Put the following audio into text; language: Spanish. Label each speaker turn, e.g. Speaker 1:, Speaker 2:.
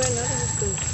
Speaker 1: Bueno, no,